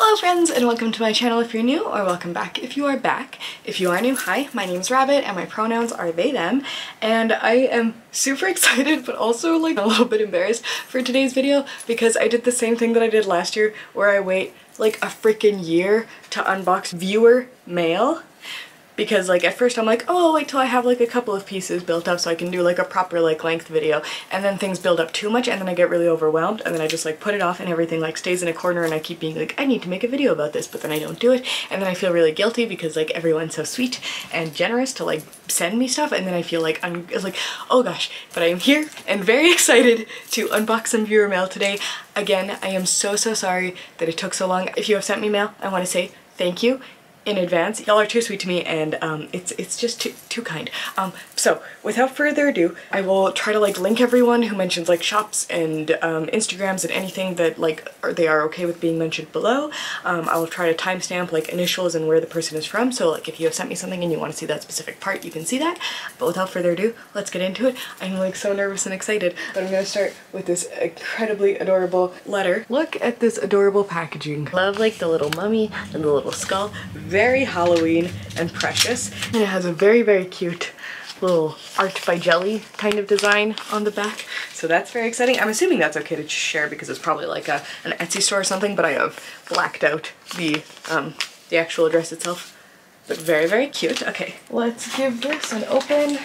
Hello friends and welcome to my channel if you're new or welcome back if you are back. If you are new, hi, my name's Rabbit and my pronouns are they, them and I am super excited but also like a little bit embarrassed for today's video because I did the same thing that I did last year where I wait like a freaking year to unbox viewer mail because like at first I'm like oh wait till I have like a couple of pieces built up so I can do like a proper like length video. And then things build up too much and then I get really overwhelmed and then I just like put it off and everything like stays in a corner and I keep being like I need to make a video about this but then I don't do it. And then I feel really guilty because like everyone's so sweet and generous to like send me stuff and then I feel like I'm like oh gosh but I am here and very excited to unbox some viewer mail today. Again I am so so sorry that it took so long. If you have sent me mail I want to say thank you in advance. Y'all are too sweet to me and um, it's it's just too, too kind. Um, so without further ado, I will try to like link everyone who mentions like shops and um, Instagrams and anything that like are, they are okay with being mentioned below. Um, I will try to timestamp like initials and where the person is from. So like if you have sent me something and you want to see that specific part, you can see that. But without further ado, let's get into it. I'm like so nervous and excited, but I'm gonna start with this incredibly adorable letter. Look at this adorable packaging. Love like the little mummy and the little skull. Very very Halloween and precious. And it has a very, very cute little art by jelly kind of design on the back. So that's very exciting. I'm assuming that's okay to share because it's probably like a, an Etsy store or something, but I have blacked out the, um, the actual address itself. But very, very cute. Okay, let's give this an open.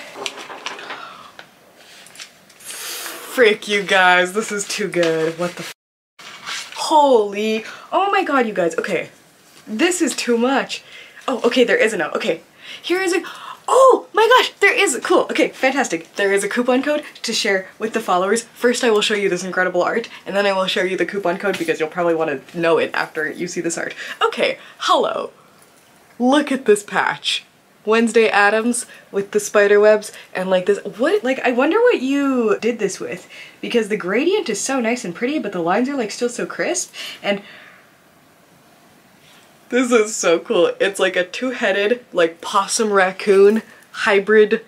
Freak you guys, this is too good. What the Holy, oh my god, you guys. Okay, this is too much. Oh, okay, there is a note. Okay, here is a, oh my gosh, there is, cool. Okay, fantastic. There is a coupon code to share with the followers. First, I will show you this incredible art, and then I will show you the coupon code because you'll probably want to know it after you see this art. Okay, hello. Look at this patch. Wednesday Addams with the spider webs and like this what like I wonder what you did this with because the gradient is so nice and pretty but the lines are like still so crisp and this is so cool. It's like a two-headed, like possum raccoon hybrid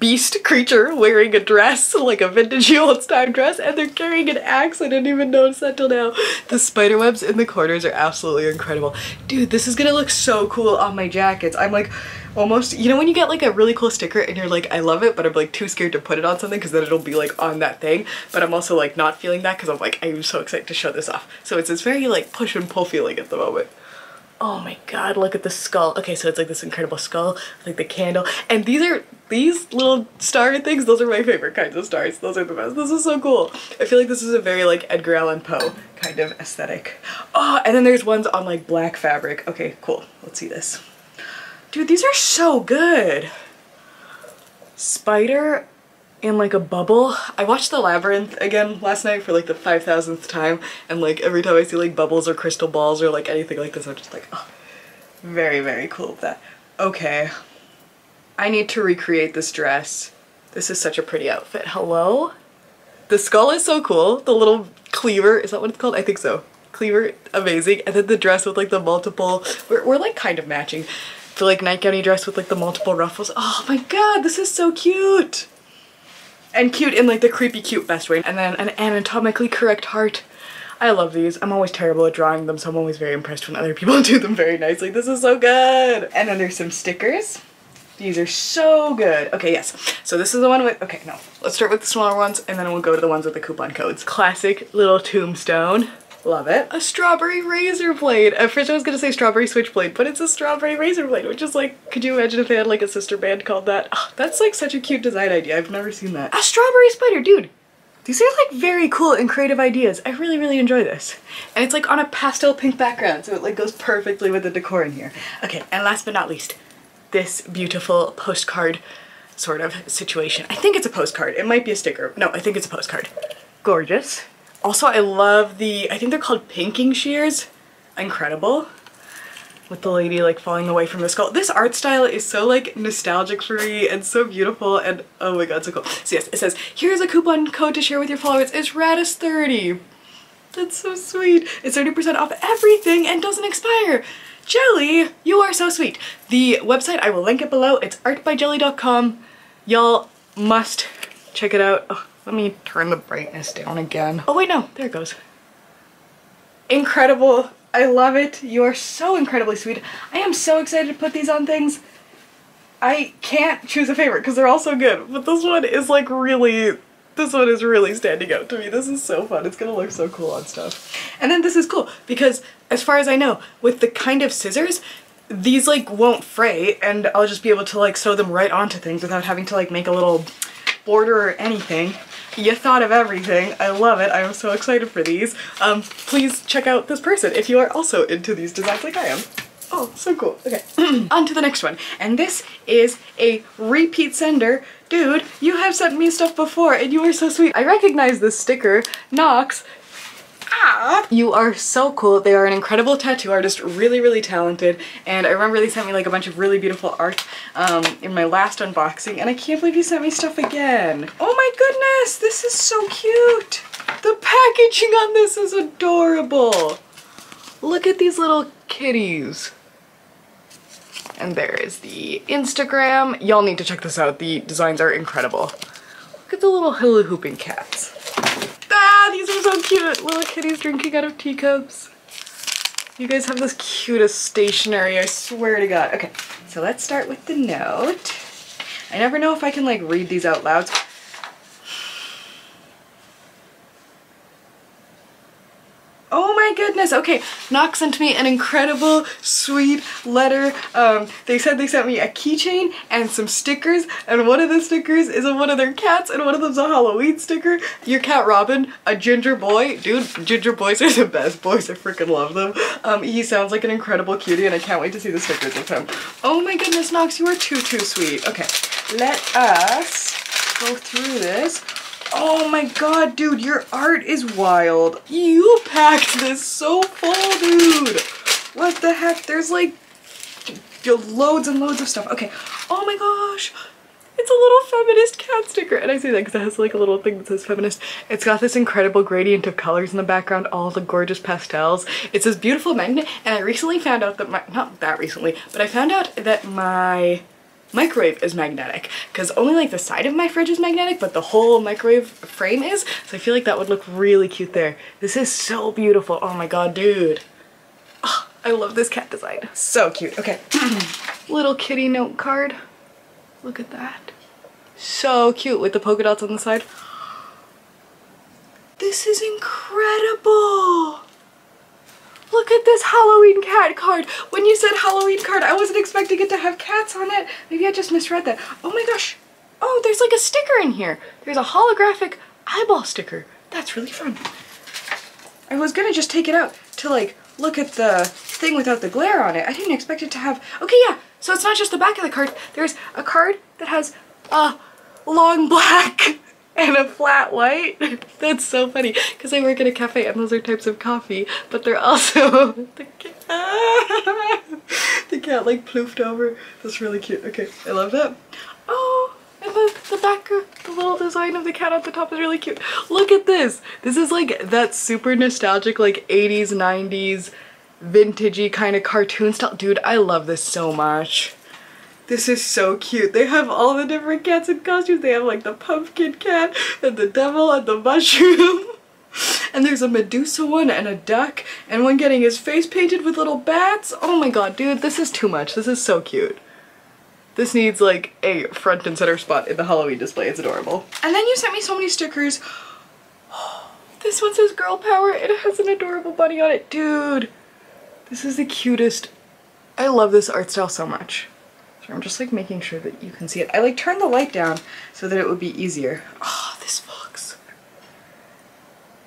beast creature wearing a dress, like a vintage old style dress, and they're carrying an axe. I didn't even notice that till now. The spider webs in the corners are absolutely incredible. Dude, this is gonna look so cool on my jackets. I'm like almost, you know when you get like a really cool sticker and you're like, I love it, but I'm like too scared to put it on something because then it'll be like on that thing. But I'm also like not feeling that because I'm like, I'm so excited to show this off. So it's this very like push and pull feeling at the moment. Oh my god, look at the skull. Okay, so it's like this incredible skull, like the candle. And these are, these little star things, those are my favorite kinds of stars. Those are the best. This is so cool. I feel like this is a very like Edgar Allan Poe kind of aesthetic. Oh, and then there's ones on like black fabric. Okay, cool. Let's see this. Dude, these are so good. Spider in like a bubble. I watched The Labyrinth again last night for like the 5,000th time and like every time I see like bubbles or crystal balls or like anything like this I'm just like oh very very cool with that. Okay I need to recreate this dress. This is such a pretty outfit. Hello? The skull is so cool. The little cleaver, is that what it's called? I think so. Cleaver, amazing. And then the dress with like the multiple, we're, we're like kind of matching. The like nightgowny dress with like the multiple ruffles. Oh my god, this is so cute! And cute in like the creepy cute best way. And then an anatomically correct heart. I love these. I'm always terrible at drawing them, so I'm always very impressed when other people do them very nicely. This is so good. And then there's some stickers. These are so good. Okay, yes. So this is the one with, okay, no. Let's start with the smaller ones and then we'll go to the ones with the coupon codes. Classic little tombstone. Love it. A strawberry razor blade. At first I was gonna say strawberry switchblade, but it's a strawberry razor blade, which is like, could you imagine if they had like a sister band called that? Oh, that's like such a cute design idea. I've never seen that. A strawberry spider, dude. These are like very cool and creative ideas. I really, really enjoy this. And it's like on a pastel pink background, so it like goes perfectly with the decor in here. Okay, and last but not least, this beautiful postcard sort of situation. I think it's a postcard. It might be a sticker. No, I think it's a postcard. Gorgeous. Also, I love the, I think they're called pinking shears. Incredible. With the lady like falling away from the skull. This art style is so like nostalgic for me and so beautiful and oh my god, so cool. So yes, it says, here's a coupon code to share with your followers. It's Rattus30. That's so sweet. It's 30% off everything and doesn't expire. Jelly, you are so sweet. The website, I will link it below. It's artbyjelly.com. Y'all must check it out. Oh, let me turn the brightness down again. Oh wait, no, there it goes. Incredible I love it. You are so incredibly sweet. I am so excited to put these on things. I can't choose a favorite because they're all so good, but this one is like really, this one is really standing out to me. This is so fun. It's gonna look so cool on stuff. And then this is cool because as far as I know, with the kind of scissors, these like won't fray and I'll just be able to like sew them right onto things without having to like make a little border or anything. You thought of everything. I love it. I'm so excited for these. Um, please check out this person if you are also into these designs like I am. Oh, so cool. Okay, on to the next one. And this is a repeat sender. Dude, you have sent me stuff before and you are so sweet. I recognize this sticker. Nox, You are so cool. They are an incredible tattoo artist, really, really talented. And I remember they sent me like a bunch of really beautiful art um, in my last unboxing. And I can't believe you sent me stuff again. Oh my goodness, this is so cute. The packaging on this is adorable. Look at these little kitties. And there is the Instagram. Y'all need to check this out. The designs are incredible. Look at the little hula hooping cats. These are so cute. Little kitties drinking out of teacups. You guys have this cutest stationery, I swear to God. Okay, so let's start with the note. I never know if I can like read these out loud. Oh my goodness. Okay, Nox sent me an incredible, sweet letter. Um, they said they sent me a keychain and some stickers, and one of the stickers is of one of their cats, and one of them's a Halloween sticker. Your cat Robin, a ginger boy. Dude, ginger boys are the best boys. I freaking love them. Um, he sounds like an incredible cutie, and I can't wait to see the stickers with him. Oh my goodness, Nox, you are too, too sweet. Okay, let us go through this. Oh my god, dude, your art is wild. You packed this so full, dude. What the heck? There's like loads and loads of stuff. Okay. Oh my gosh. It's a little feminist cat sticker. And I say that because it has like a little thing that says feminist. It's got this incredible gradient of colors in the background, all the gorgeous pastels. It's this beautiful magnet. And I recently found out that my, not that recently, but I found out that my microwave is magnetic because only like the side of my fridge is magnetic but the whole microwave frame is so I feel like that would look really cute there. This is so beautiful. Oh my god dude. Oh, I love this cat design. So cute. Okay. Little kitty note card. Look at that. So cute with the polka dots on the side. This is incredible. Look at this Halloween cat card. When you said Halloween card, I wasn't expecting it to have cats on it. Maybe I just misread that. Oh my gosh. Oh, there's like a sticker in here. There's a holographic eyeball sticker. That's really fun. I was gonna just take it out to like look at the thing without the glare on it. I didn't expect it to have, okay, yeah. So it's not just the back of the card. There's a card that has a long black and a flat white. That's so funny because I work at a cafe and those are types of coffee, but they're also the cat, the cat like ploofed over. That's really cute. Okay, I love that. Oh, and the, the back, the little design of the cat at the top is really cute. Look at this. This is like that super nostalgic like 80s, 90s, vintagey kind of cartoon style. Dude, I love this so much. This is so cute. They have all the different cats in costumes. They have like the pumpkin cat and the devil and the mushroom. and there's a Medusa one and a duck and one getting his face painted with little bats. Oh my god, dude, this is too much. This is so cute. This needs like a front and center spot in the Halloween display. It's adorable. And then you sent me so many stickers. This one says girl power. It has an adorable bunny on it. Dude, this is the cutest. I love this art style so much. I'm just like making sure that you can see it. I like turned the light down so that it would be easier. Oh, this looks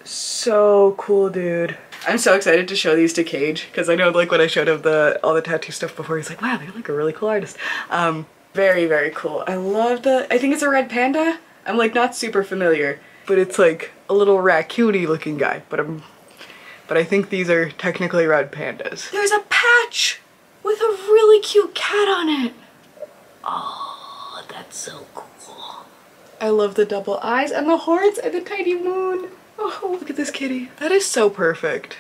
so cool, dude. I'm so excited to show these to Cage because I know like when I showed him the all the tattoo stuff before, he's like, wow, they're like a really cool artist. Um, very, very cool. I love the, I think it's a red panda. I'm like not super familiar, but it's like a little raccoony looking guy, but I'm, but I think these are technically red pandas. There's a patch with a really cute cat on it. Oh, that's so cool. I love the double eyes and the horns and the tiny moon. Oh, look at this kitty. That is so perfect.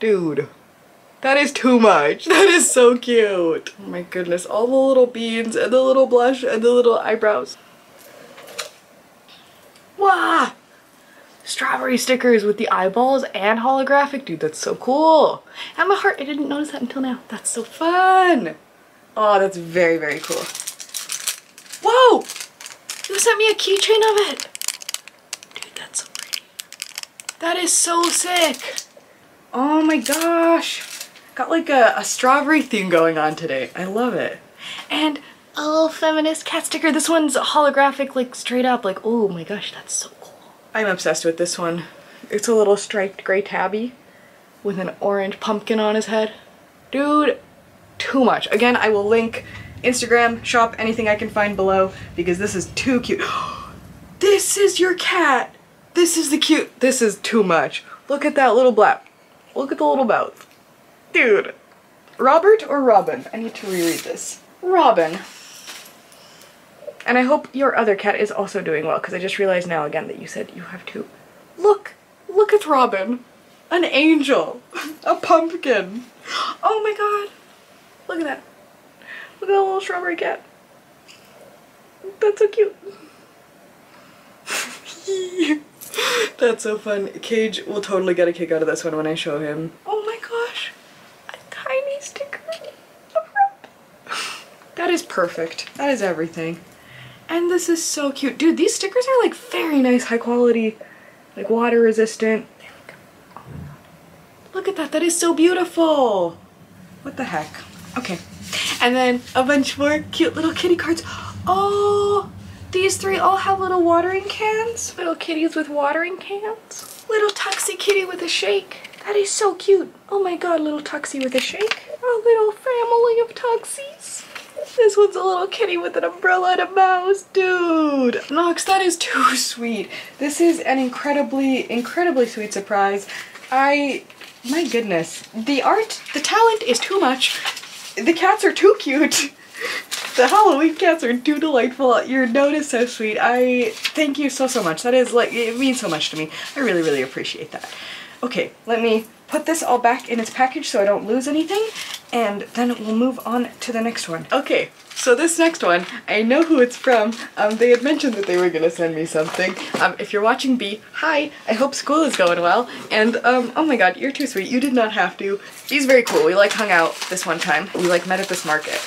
Dude, that is too much. That is so cute. Oh my goodness, all the little beans and the little blush and the little eyebrows. Wow! strawberry stickers with the eyeballs and holographic. Dude, that's so cool. And my heart, I didn't notice that until now. That's so fun. Oh, that's very, very cool. Whoa! You sent me a keychain of it. Dude, that's so pretty. That is so sick. Oh my gosh. Got like a, a strawberry theme going on today. I love it. And a little feminist cat sticker. This one's holographic, like straight up. Like, oh my gosh, that's so cool. I'm obsessed with this one. It's a little striped gray tabby with an orange pumpkin on his head. Dude, too much. Again, I will link Instagram, shop, anything I can find below because this is too cute. this is your cat. This is the cute. This is too much. Look at that little blap. Look at the little mouth. Dude. Robert or Robin? I need to reread this. Robin. And I hope your other cat is also doing well, because I just realized now again that you said you have two. Look! Look at Robin! An angel! A pumpkin! Oh my god! Look at that. Look at that little strawberry cat. That's so cute. That's so fun. Cage will totally get a kick out of this one when I show him. Oh my gosh! A tiny sticker That is perfect. That is everything. And this is so cute. Dude, these stickers are like very nice, high quality, like water resistant. There we go. Oh Look at that, that is so beautiful. What the heck? Okay. And then a bunch more cute little kitty cards. Oh, these three all have little watering cans. Little kitties with watering cans. Little Tuxie kitty with a shake. That is so cute. Oh my god, little Tuxie with a shake. A little family of Tuxies. This one's a little kitty with an umbrella and a mouse. Dude, Nox, that is too sweet. This is an incredibly, incredibly sweet surprise. I, my goodness. The art, the talent is too much. The cats are too cute. The Halloween cats are too delightful. Your note is so sweet. I thank you so, so much. That is like, it means so much to me. I really, really appreciate that. Okay, let me put this all back in its package so I don't lose anything and then we'll move on to the next one. Okay, so this next one, I know who it's from. Um, they had mentioned that they were gonna send me something. Um, if you're watching B, hi, I hope school is going well. And um, oh my god, you're too sweet, you did not have to. He's very cool, we like hung out this one time. We like met at this market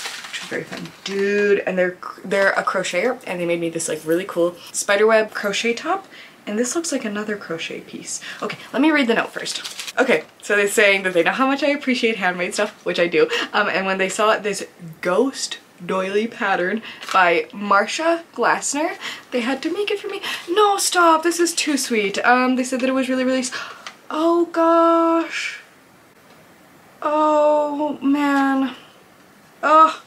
very fun. Dude, and they're they're a crocheter and they made me this like really cool spiderweb crochet top and this looks like another crochet piece. Okay, let me read the note first. Okay, so they're saying that they know how much I appreciate handmade stuff, which I do. Um, and when they saw this ghost doily pattern by Marsha Glassner, they had to make it for me. No, stop, this is too sweet. Um, they said that it was really, really, oh gosh. Oh man. Oh,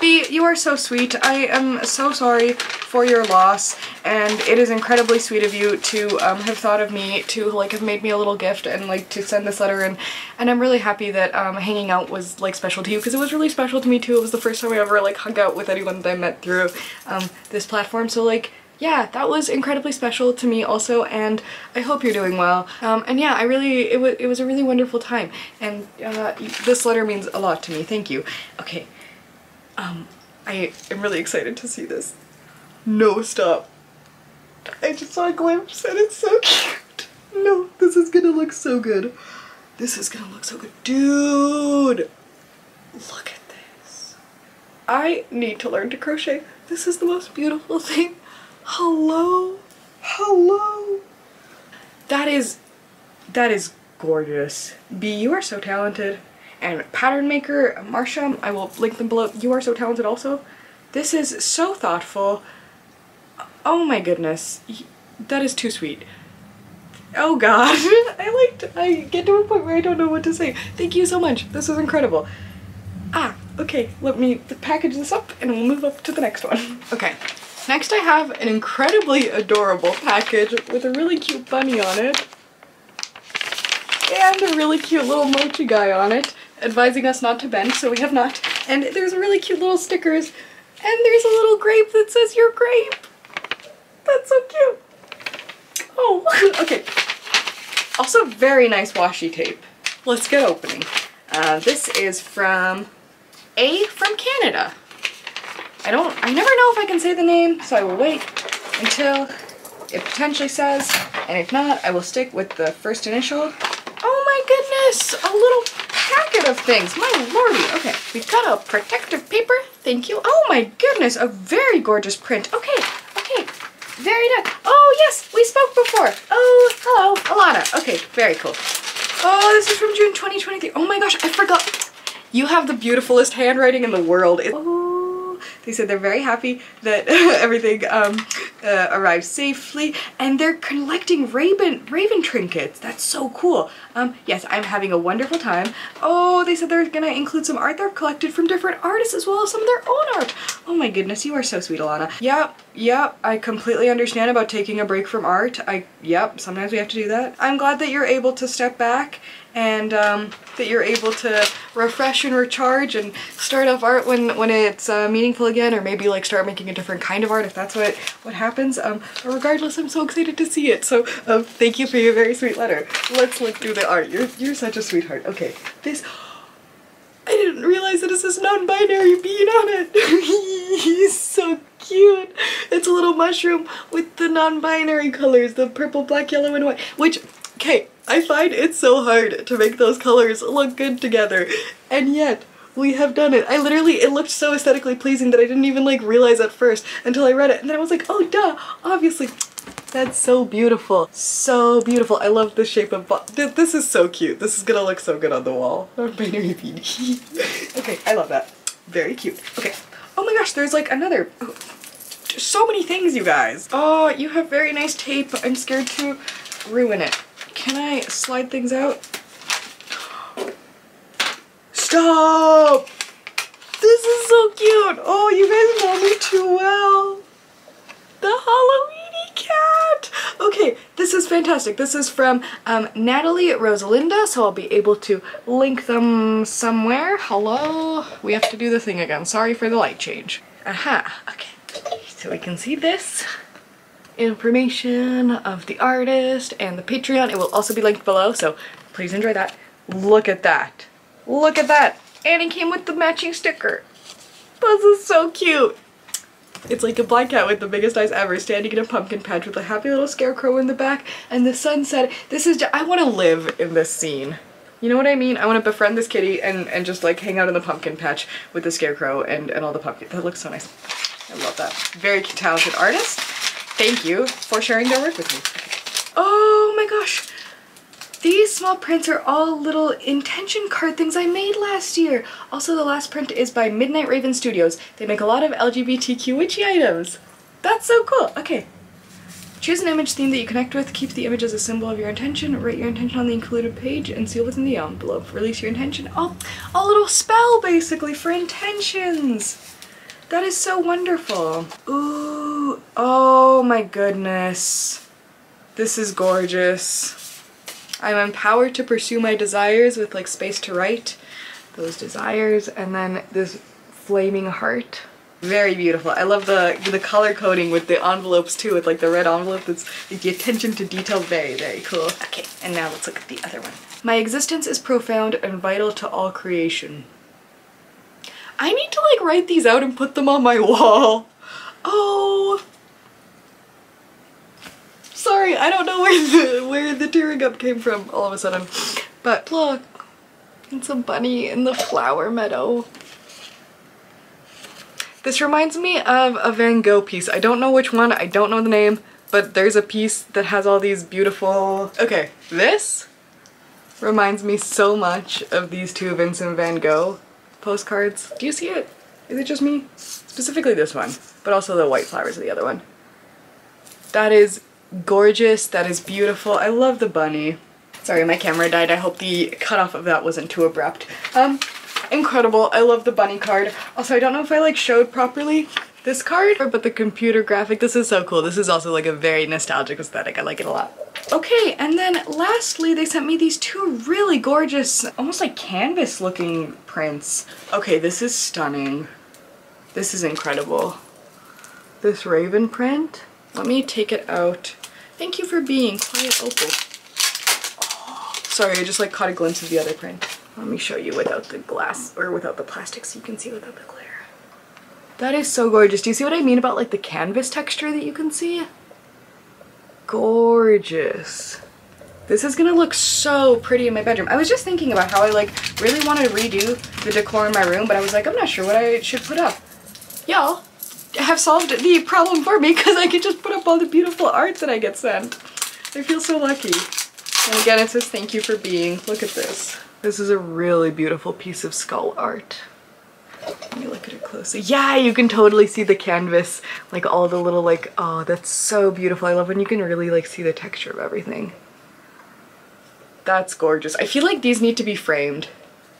B, you are so sweet. I am so sorry for your loss and it is incredibly sweet of you to um, have thought of me to like have made me a little gift and like to send this letter and and I'm really happy that um, hanging out was like special to you because it was really special to me too. It was the first time I ever like hung out with anyone that I met through um, this platform so like yeah, that was incredibly special to me also, and I hope you're doing well. Um, and yeah, I really, it was, it was a really wonderful time, and uh, this letter means a lot to me. Thank you. Okay, um, I am really excited to see this. No, stop. I just saw a glimpse and it's so cute. No, this is gonna look so good. This is gonna look so good. Dude! Look at this. I need to learn to crochet. This is the most beautiful thing. Hello? Hello? That is, that is gorgeous. B, you are so talented and pattern maker Marsha. I will link them below. You are so talented also. This is so thoughtful. Oh my goodness. That is too sweet. Oh god. I like to, I get to a point where I don't know what to say. Thank you so much. This is incredible. Ah, okay. Let me package this up and we'll move up to the next one. Okay. Next I have an incredibly adorable package with a really cute bunny on it. And a really cute little mochi guy on it advising us not to bend, so we have not. And there's really cute little stickers. And there's a little grape that says your grape. That's so cute. Oh, okay. Also very nice washi tape. Let's get opening. Uh, this is from A from Canada. I don't, I never know if I can say the name, so I will wait until it potentially says and if not, I will stick with the first initial. Oh my goodness, a little packet of things. My lordy. Okay, we've got a protective paper. Thank you. Oh my goodness, a very gorgeous print. Okay, okay, very nice. Oh yes, we spoke before. Oh, hello, Alana. Okay, very cool. Oh, this is from June 2023. Oh my gosh, I forgot. You have the beautifulest handwriting in the world. It oh, they said they're very happy that everything um, uh, safely and they're collecting raven, raven trinkets. That's so cool. Um, yes, I'm having a wonderful time. Oh, they said they're gonna include some art they've collected from different artists as well as some of their own art. Oh my goodness, you are so sweet, Alana. Yep, yep, I completely understand about taking a break from art. I, yep, sometimes we have to do that. I'm glad that you're able to step back and um, that you're able to refresh and recharge and start off art when when it's uh, meaningful again or maybe like start making a different kind of art if that's what what happens. Um, but regardless I'm so excited to see it. So um, thank you for your very sweet letter. Let's look through the art. You're, you're such a sweetheart. Okay. This I didn't realize that says non-binary being on it. He's so cute. It's a little mushroom with the non-binary colors the purple black yellow and white which okay I find it so hard to make those colors look good together, and yet we have done it. I literally, it looked so aesthetically pleasing that I didn't even like realize at first until I read it, and then I was like, oh duh, obviously. That's so beautiful. So beautiful. I love the shape of th This is so cute. This is gonna look so good on the wall. okay, I love that. Very cute. Okay. Oh my gosh, there's like another... Oh, so many things, you guys. Oh, you have very nice tape. I'm scared to ruin it. Can I slide things out? Stop! This is so cute! Oh, you guys know me too well. The Halloweeny cat! Okay, this is fantastic. This is from um, Natalie Rosalinda, so I'll be able to link them somewhere. Hello? We have to do the thing again. Sorry for the light change. Aha, okay. So we can see this information of the artist and the Patreon. It will also be linked below, so please enjoy that. Look at that. Look at that. And it came with the matching sticker. This is so cute. It's like a black cat with the biggest eyes ever standing in a pumpkin patch with a happy little scarecrow in the back and the sunset. This is just, I want to live in this scene. You know what I mean? I want to befriend this kitty and, and just like hang out in the pumpkin patch with the scarecrow and, and all the pumpkins. That looks so nice. I love that. Very talented artist. Thank you for sharing their work with me. Oh my gosh. These small prints are all little intention card things I made last year. Also, the last print is by Midnight Raven Studios. They make a lot of LGBTQ witchy items. That's so cool. Okay. Choose an image theme that you connect with, keep the image as a symbol of your intention, write your intention on the included page, and seal within the envelope. Release your intention. Oh, a little spell, basically, for intentions. That is so wonderful. Ooh, oh my goodness. This is gorgeous. I'm empowered to pursue my desires with like space to write those desires and then this flaming heart. Very beautiful. I love the the color coding with the envelopes too, with like the red envelope. That's the attention to detail. Very, very cool. Okay, and now let's look at the other one. My existence is profound and vital to all creation. I need to like write these out and put them on my wall. Oh. Sorry, I don't know where the, where the tearing up came from all of a sudden. But look, it's a bunny in the flower meadow. This reminds me of a Van Gogh piece. I don't know which one, I don't know the name, but there's a piece that has all these beautiful... Okay, this reminds me so much of these two Vincent van Gogh postcards. Do you see it? Is it just me? Specifically this one, but also the white flowers of the other one. That is gorgeous. That is beautiful. I love the bunny. Sorry, my camera died. I hope the cutoff of that wasn't too abrupt. Um, incredible. I love the bunny card. Also, I don't know if I like showed properly this card, but the computer graphic, this is so cool. This is also like a very nostalgic aesthetic. I like it a lot. Okay, and then lastly, they sent me these two really gorgeous, almost like canvas looking prints. Okay, this is stunning. This is incredible. This raven print. Let me take it out. Thank you for being quiet opal. Sorry, I just like caught a glimpse of the other print. Let me show you without the glass or without the plastic so you can see without the glare. That is so gorgeous. Do you see what I mean about like the canvas texture that you can see? gorgeous. This is gonna look so pretty in my bedroom. I was just thinking about how I like really want to redo the decor in my room, but I was like, I'm not sure what I should put up. Y'all have solved the problem for me because I can just put up all the beautiful art that I get sent. I feel so lucky. And again, it says thank you for being. Look at this. This is a really beautiful piece of skull art. Let me look at it closely. Yeah, you can totally see the canvas, like all the little like, oh, that's so beautiful. I love when you can really like see the texture of everything. That's gorgeous. I feel like these need to be framed.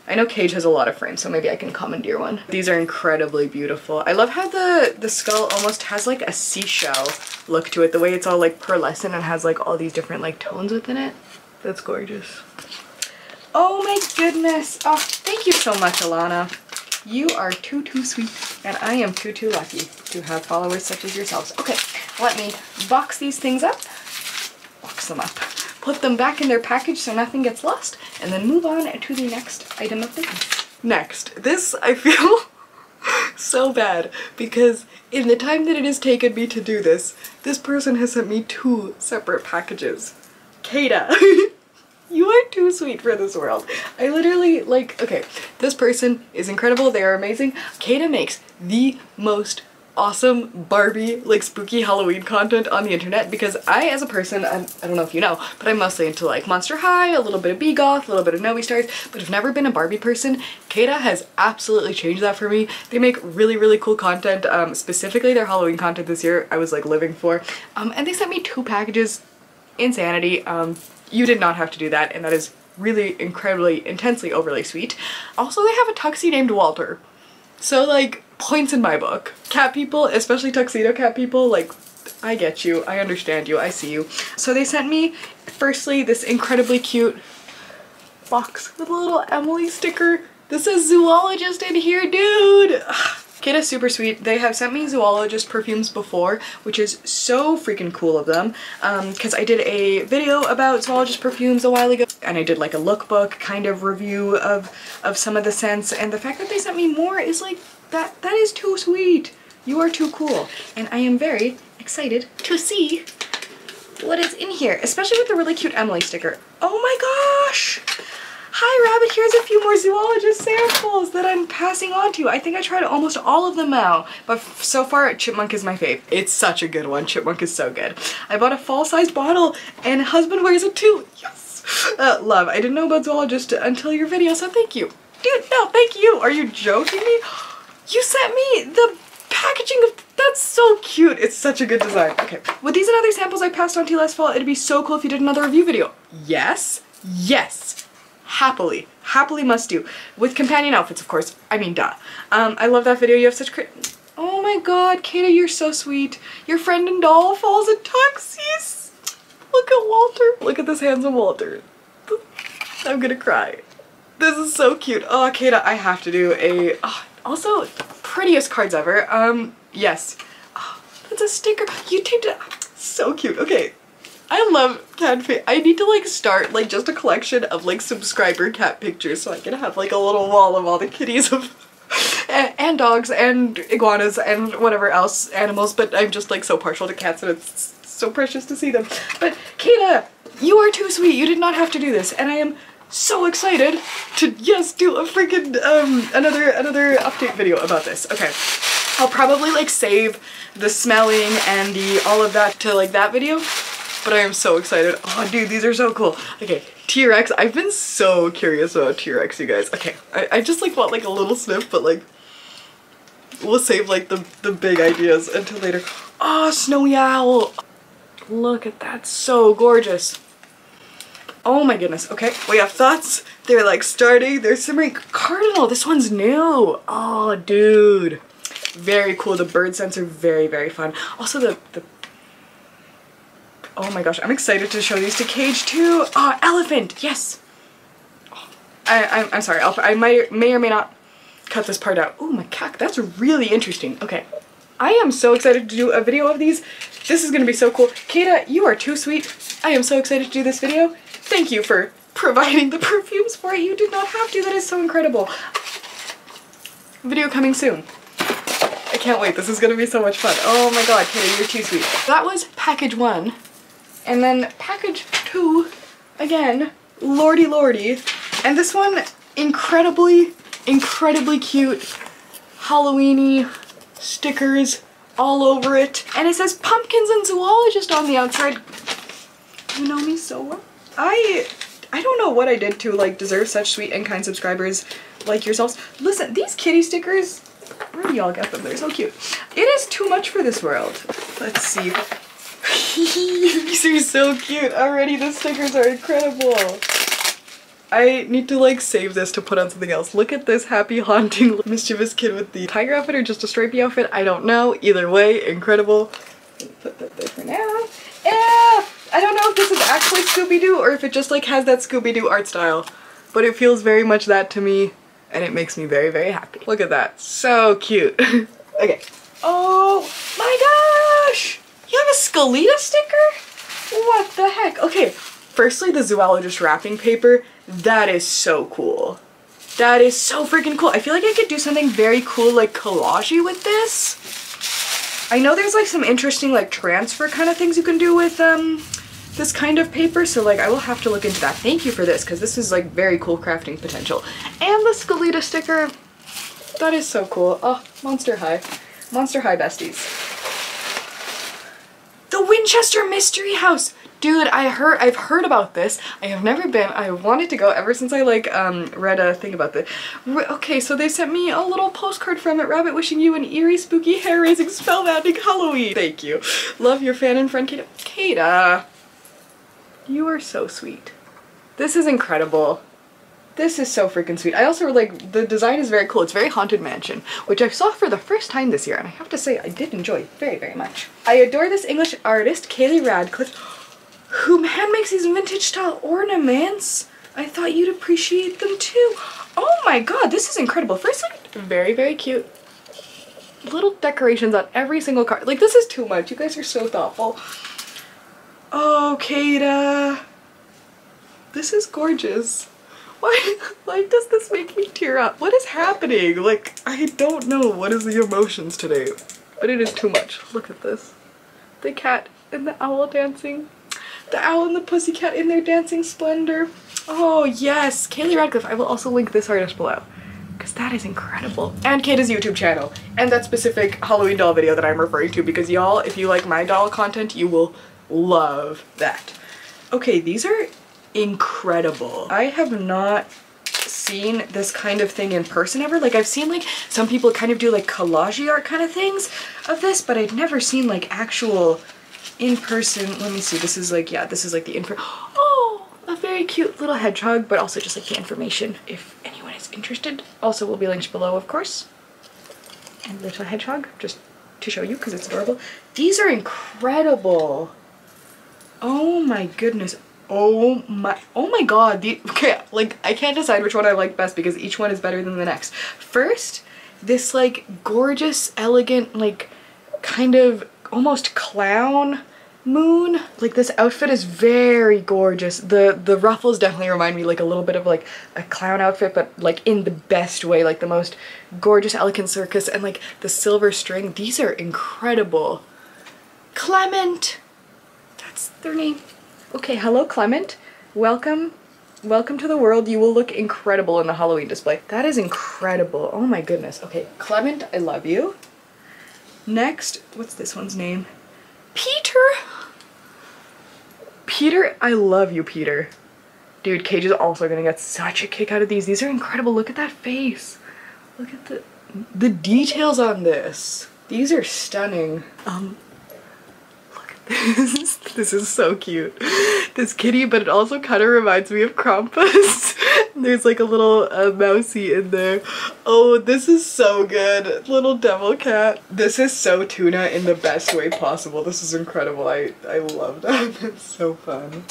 I know Cage has a lot of frames, so maybe I can commandeer one. These are incredibly beautiful. I love how the, the skull almost has like a seashell look to it, the way it's all like pearlescent and has like all these different like tones within it. That's gorgeous. Oh my goodness. Oh, thank you so much, Alana. You are too, too sweet, and I am too, too lucky to have followers such as yourselves. Okay, let me box these things up, box them up, put them back in their package so nothing gets lost, and then move on to the next item of business. Next, this I feel so bad because in the time that it has taken me to do this, this person has sent me two separate packages. Kada. You are too sweet for this world. I literally, like, okay, this person is incredible. They are amazing. Kada makes the most awesome Barbie, like, spooky Halloween content on the internet because I, as a person, I'm, I don't know if you know, but I'm mostly into, like, Monster High, a little bit of B-Goth, a little bit of Novi Stars, but I've never been a Barbie person. Kada has absolutely changed that for me. They make really, really cool content, um, specifically their Halloween content this year I was, like, living for. Um, and they sent me two packages. Insanity. Um, you did not have to do that and that is really incredibly intensely overly sweet. Also they have a tuxie named Walter. So like points in my book. Cat people, especially tuxedo cat people, like I get you, I understand you, I see you. So they sent me firstly this incredibly cute box with a little Emily sticker. This is zoologist in here, dude! Kit is super sweet. They have sent me zoologist perfumes before, which is so freaking cool of them. Because um, I did a video about zoologist perfumes a while ago, and I did like a lookbook kind of review of, of some of the scents, and the fact that they sent me more is like, that that is too sweet. You are too cool. And I am very excited to see what is in here, especially with the really cute Emily sticker. Oh my gosh! Hi Rabbit, here's a few more zoologist samples that I'm passing on to you. I think I tried almost all of them now, but so far Chipmunk is my fave. It's such a good one. Chipmunk is so good. I bought a fall-sized bottle and husband wears it too. Yes! Uh, love, I didn't know about zoologist until your video, so thank you. Dude, no, thank you. Are you joking me? You sent me the packaging of that's so cute it's such a good design okay with these and other samples i passed on to you last fall it'd be so cool if you did another review video yes yes happily, happily must do. With companion outfits, of course. I mean, duh. Um, I love that video. You have such great... Oh my god, Kada, you're so sweet. Your friend and doll falls in tuxies. Look at Walter. Look at this handsome Walter. I'm gonna cry. This is so cute. Oh, Kada, I have to do a... Oh, also, prettiest cards ever. Um, yes. Oh, that's a sticker. You taped it. So cute. Okay, I love cat I need to like start like just a collection of like subscriber cat pictures so I can have like a little wall of all the kitties of and, dogs and iguanas and whatever else animals but I'm just like so partial to cats and it's so precious to see them. But Kada, you are too sweet. You did not have to do this and I am so excited to yes do a freaking um another another update video about this. Okay. I'll probably like save the smelling and the all of that to like that video but I am so excited. Oh, dude, these are so cool. Okay, T-Rex. I've been so curious about T-Rex, you guys. Okay, I, I just like want like a little sniff, but like we'll save like the, the big ideas until later. Oh, snowy owl. Look at that, so gorgeous. Oh my goodness. Okay, we have thoughts. They're like starting, they're simmering. Cardinal, this one's new. Oh, dude. Very cool. The bird scents are very, very fun. Also, the, the Oh my gosh, I'm excited to show these to Cage too. Oh, elephant, yes. Oh, I, I'm, I'm sorry, I'll, I might, may or may not cut this part out. Oh, my macaque, that's really interesting. Okay, I am so excited to do a video of these. This is gonna be so cool. Kada, you are too sweet. I am so excited to do this video. Thank you for providing the perfumes for it. You did not have to, that is so incredible. Video coming soon. I can't wait, this is gonna be so much fun. Oh my god, Kada, you're too sweet. That was package one And then package two, again, lordy lordy. And this one, incredibly, incredibly cute, Halloweeny stickers all over it. And it says pumpkins and zoologist on the outside. You know me so well. I I don't know what I did to like deserve such sweet and kind subscribers like yourselves. Listen, these kitty stickers, where do y'all get them? They're so cute. It is too much for this world. Let's see. these are so cute. Already the stickers are incredible. I need to like save this to put on something else. Look at this happy haunting mischievous kid with the tiger outfit or just a stripy outfit. I don't know. Either way, incredible. Put that there for now. Yeah! I don't know if this is actually Scooby-Doo or if it just like has that Scooby-Doo art style. But it feels very much that to me and it makes me very, very happy. Look at that. So cute. okay. Oh my gosh! You have a Skelita sticker? What the heck? Okay, firstly the zoologist wrapping paper. That is so cool. That is so freaking cool. I feel like I could do something very cool like collagey with this. I know there's like some interesting like transfer kind of things you can do with um this kind of paper, so like I will have to look into that. Thank you for this, because this is like very cool crafting potential. And the Skelita sticker, that is so cool. Oh, Monster High. Monster High besties. The Winchester Mystery House! Dude, I heard I've heard about this. I have never been. I wanted to go ever since I like um read a thing about this. okay, so they sent me a little postcard from it, Rabbit wishing you an eerie, spooky, hair-raising, spellbinding Halloween. Thank you. Love your fan and friend Kada. Kada. You are so sweet. This is incredible. This is so freaking sweet. I also like, the design is very cool. It's very Haunted Mansion, which I saw for the first time this year, and I have to say I did enjoy very, very much. I adore this English artist, Kayleigh Radcliffe, who hand makes these vintage style ornaments. I thought you'd appreciate them too. Oh my god, this is incredible. Firstly, very, very cute. Little decorations on every single card. Like, this is too much. You guys are so thoughtful. Oh, Kada. This is gorgeous. Why, why does this make me tear up? What is happening? Like, I don't know what is the emotions today, but it is too much. Look at this. The cat and the owl dancing. The owl and the pussycat in their dancing splendor. Oh yes, Kayleigh Radcliffe. I will also link this artist below because that is incredible. And Kada's YouTube channel and that specific Halloween doll video that I'm referring to because y'all, if you like my doll content, you will love that. Okay, these are incredible. I have not seen this kind of thing in person ever. Like I've seen like some people kind of do like collage art kind of things of this, but I've never seen like actual in person. Let me see. This is like, yeah, this is like the info. Oh, a very cute little hedgehog, but also just like the information if anyone is interested. Also will be linked below, of course. And little hedgehog, just to show you because it's adorable. These are incredible. Oh my goodness. Oh my, oh my god. The, okay, like I can't decide which one I like best because each one is better than the next. First, this like gorgeous, elegant, like kind of almost clown moon. Like this outfit is very gorgeous. The the ruffles definitely remind me like a little bit of like a clown outfit, but like in the best way, like the most gorgeous, elegant circus and like the silver string. These are incredible. Clement! That's their name. Okay, hello Clement. Welcome. Welcome to the world. You will look incredible in the Halloween display. That is incredible. Oh my goodness. Okay, Clement, I love you. Next, what's this one's name? Peter! Peter, I love you, Peter. Dude, Cage is also gonna get such a kick out of these. These are incredible. Look at that face. Look at the the details on this. These are stunning. Um, this. is so cute. This kitty, but it also kind of reminds me of Krampus. There's like a little uh, mousy in there. Oh, this is so good. Little devil cat. This is so tuna in the best way possible. This is incredible. I, I love that. It's so fun.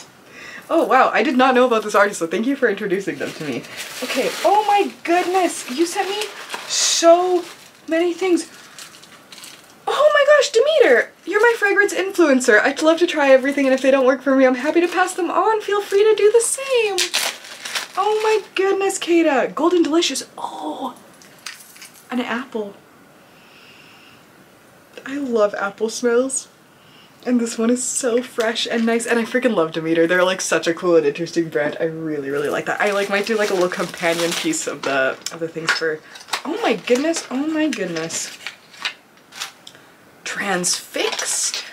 Oh wow, I did not know about this artist, so thank you for introducing them to me. Okay, oh my goodness, you sent me so many things. Oh my gosh, Demeter! You're my fragrance influencer. I'd love to try everything and if they don't work for me, I'm happy to pass them on. Feel free to do the same. Oh my goodness, Kada. Golden Delicious. Oh, an apple. I love apple smells. And this one is so fresh and nice and I freaking love Demeter. They're like such a cool and interesting brand. I really, really like that. I like might do like a little companion piece of the of the things for Oh my goodness, oh my goodness. Transfixed.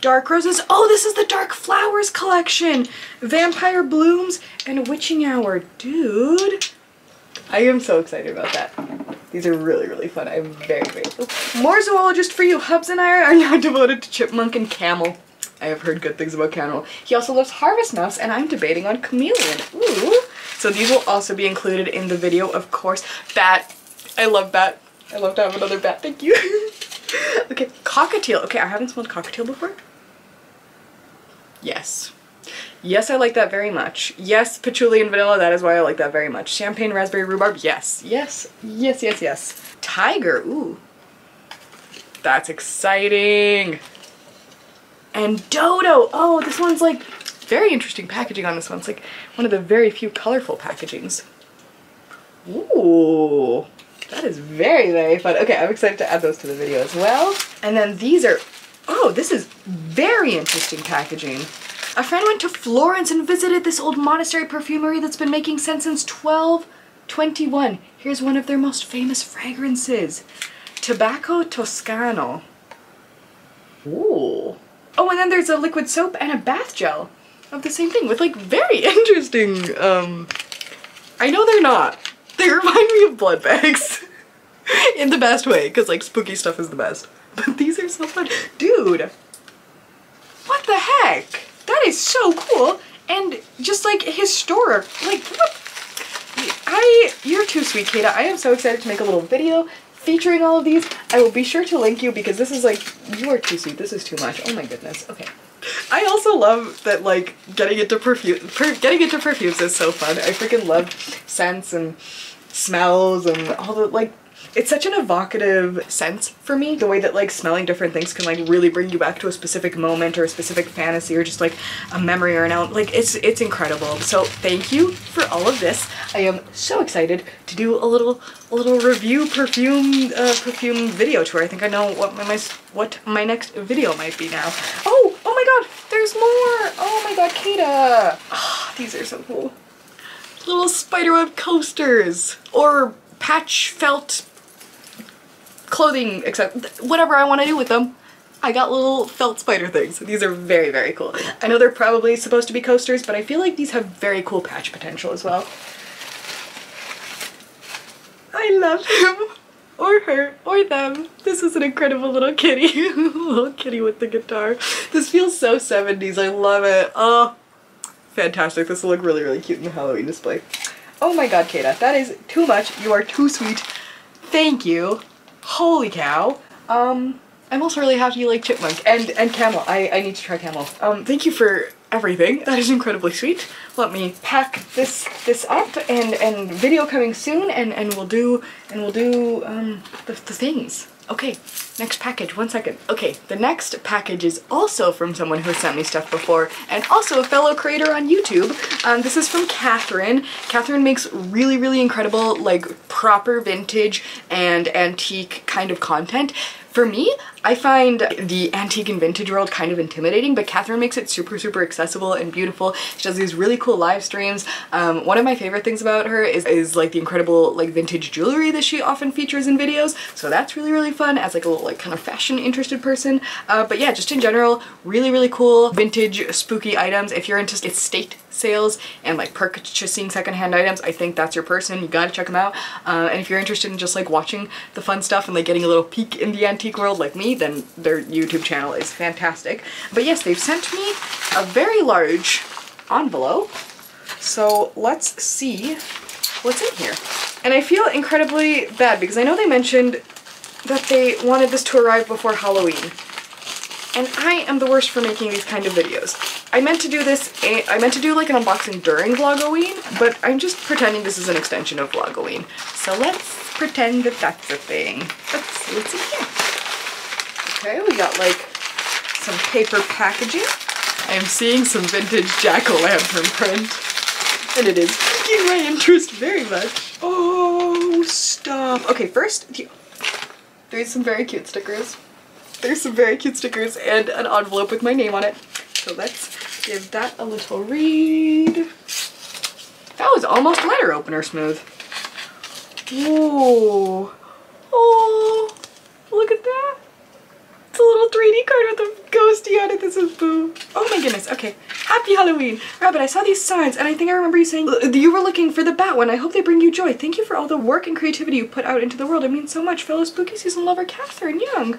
Dark Roses. Oh, this is the Dark Flowers collection. Vampire Blooms and Witching Hour. Dude. I am so excited about that. These are really, really fun. I'm very grateful. More zoologist for you. Hubs and I are now devoted to chipmunk and camel. I have heard good things about camel. He also loves harvest mouse and I'm debating on chameleon. Ooh. So these will also be included in the video, of course. Bat. I love bat. I love to have another bat. Thank you. okay, cockatiel. Okay, I haven't smelled cockatiel before. Yes. Yes, I like that very much. Yes, patchouli and vanilla, that is why I like that very much. Champagne, raspberry, rhubarb, yes. Yes, yes, yes, yes. Tiger, ooh. That's exciting. And Dodo, oh, this one's like very interesting packaging on this one. It's like one of the very few colorful packagings. Ooh, that is very, very fun. Okay, I'm excited to add those to the video as well. And then these are, oh, this is very interesting packaging. A friend went to Florence and visited this old monastery perfumery that's been making scents since 1221. Here's one of their most famous fragrances. Tobacco Toscano. Ooh. Oh, and then there's a liquid soap and a bath gel of the same thing with like very interesting, um, I know they're not. They remind me of blood bags in the best way because like spooky stuff is the best. But these are so fun. Dude, what the heck? That is so cool and just like historic. Like what? I, you're too sweet, Kada. I am so excited to make a little video featuring all of these. I will be sure to link you because this is like, you are too sweet. This is too much. Oh my goodness. Okay. I also love that like getting into perfume, per getting into perfumes is so fun. I freaking love scents and smells and all the like it's such an evocative sense for me, the way that like smelling different things can like really bring you back to a specific moment or a specific fantasy or just like a memory or an element. Like it's it's incredible. So thank you for all of this. I am so excited to do a little a little review perfume uh, perfume video tour. I think I know what my, my what my next video might be now. Oh, oh my god, there's more. Oh my god, Kada. Oh, these are so cool. Little spiderweb coasters or patch felt clothing, except whatever I want to do with them. I got little felt spider things. These are very, very cool. I know they're probably supposed to be coasters, but I feel like these have very cool patch potential as well. I love him. Or her. Or them. This is an incredible little kitty. little kitty with the guitar. This feels so 70s. I love it. Oh, fantastic. This will look really, really cute in the Halloween display. Oh my god, Kada. That is too much. You are too sweet. Thank you. Holy cow. Um, I'm also really happy you like Chipmunk and, and Camel. I, I need to try Camel. Um, thank you for everything. That is incredibly sweet. Let me pack this this up and, and video coming soon and, and we'll do and we'll do um the, the things. Okay, next package, one second. Okay, the next package is also from someone who sent me stuff before and also a fellow creator on YouTube. Um, this is from Katherine. Katherine makes really, really incredible, like proper vintage and antique kind of content. For me, I find the antique and vintage world kind of intimidating, but Katherine makes it super, super accessible and beautiful. She does these really cool live streams. Um, one of my favorite things about her is, is like the incredible like vintage jewelry that she often features in videos. So that's really, really fun as like a little like kind of fashion interested person. Uh, but yeah, just in general, really, really cool vintage spooky items. If you're into estate sales and like purchasing secondhand items, I think that's your person. You gotta check them out. Uh, and if you're interested in just like watching the fun stuff and like getting a little peek in the antique world like me, then their YouTube channel is fantastic. But yes, they've sent me a very large envelope. So let's see what's in here. And I feel incredibly bad because I know they mentioned that they wanted this to arrive before Halloween. And I am the worst for making these kind of videos. I meant to do this, I meant to do like an unboxing during Vlogoween, but I'm just pretending this is an extension of Vlogoween. So let's pretend that that's a thing. Let's see what's in here. Okay, we got like some paper packaging. I am seeing some vintage jack-o'-lantern print. And it is piquing my interest very much. Oh, stop. Okay, first, there's some very cute stickers. There's some very cute stickers and an envelope with my name on it. So let's give that a little read. That was almost letter opener smooth. Ooh. Oh, look at that. It's a little 3D card with a ghosty on it. This is Boo. Oh my goodness. Okay. Happy Halloween. Rabbit, I saw these signs and I think I remember you saying uh, you were looking for the bat one. I hope they bring you joy. Thank you for all the work and creativity you put out into the world. It means so much. Fellow spooky season lover Katherine Young.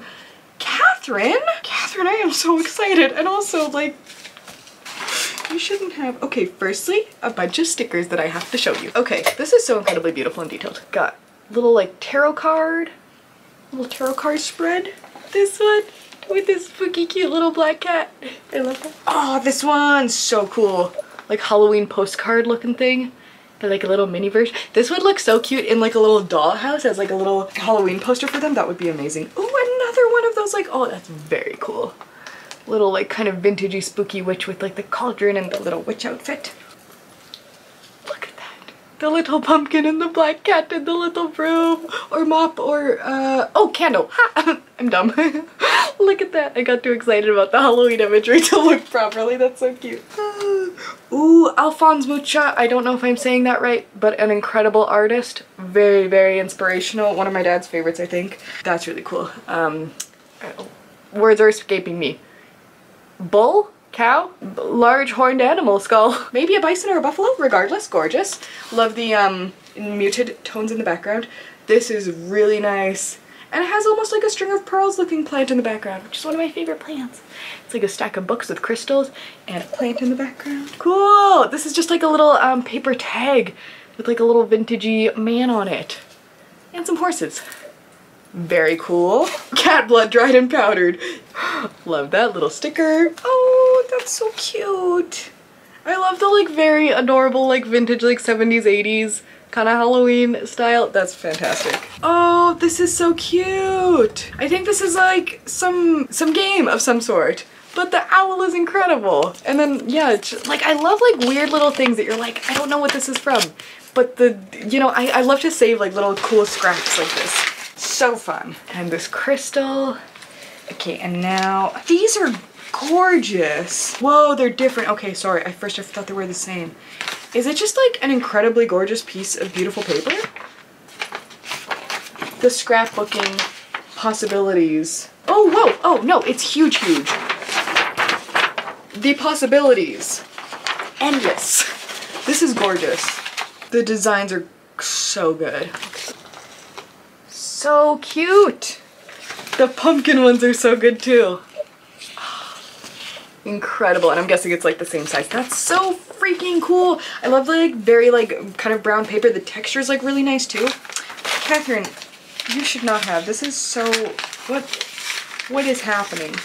Katherine? Katherine, I am so excited. And also, like, you shouldn't have. Okay, firstly, a bunch of stickers that I have to show you. Okay, this is so incredibly beautiful and detailed. Got little like tarot card, little tarot card spread. This one with this spooky cute little black cat. I love that. Oh, this one's so cool. Like Halloween postcard looking thing. Like a little mini version. This would look so cute in like a little dollhouse as like a little Halloween poster for them. That would be amazing. Oh, another one of those like, oh, that's very cool little like kind of vintagey spooky witch with like the cauldron and the little witch outfit. Look at that. The little pumpkin and the black cat and the little broom or mop or uh oh candle. Ha! I'm dumb. look at that. I got too excited about the Halloween imagery to look properly. That's so cute. Ooh, Alphonse Mucha. I don't know if I'm saying that right, but an incredible artist. Very, very inspirational. One of my dad's favorites, I think. That's really cool. Um, words are escaping me bull, cow, large horned animal skull. Maybe a bison or a buffalo, regardless, gorgeous. Love the um, muted tones in the background. This is really nice. And it has almost like a string of pearls looking plant in the background, which is one of my favorite plants. It's like a stack of books with crystals and a plant in the background. Cool! This is just like a little um, paper tag with like a little vintagey man on it. And some horses. Very cool. Cat blood dried and powdered. love that little sticker. Oh, that's so cute. I love the like very adorable like vintage like 70s 80s kind of Halloween style. That's fantastic. Oh, this is so cute. I think this is like some some game of some sort. But the owl is incredible. And then, yeah, like I love like weird little things that you're like, I don't know what this is from. But the, you know, I, I love to save like little cool scraps like this. So fun. And this crystal. Okay, and now these are gorgeous. Whoa, they're different. Okay, sorry. I first I thought they were the same. Is it just like an incredibly gorgeous piece of beautiful paper? The scrapbooking possibilities. Oh, whoa. Oh, no, it's huge, huge. The possibilities. Endless. This is gorgeous. The designs are so good so cute. The pumpkin ones are so good too. Incredible, and I'm guessing it's like the same size. That's so freaking cool. I love like very like kind of brown paper. The texture is like really nice too. Katherine, you should not have. This is so, what, what is happening?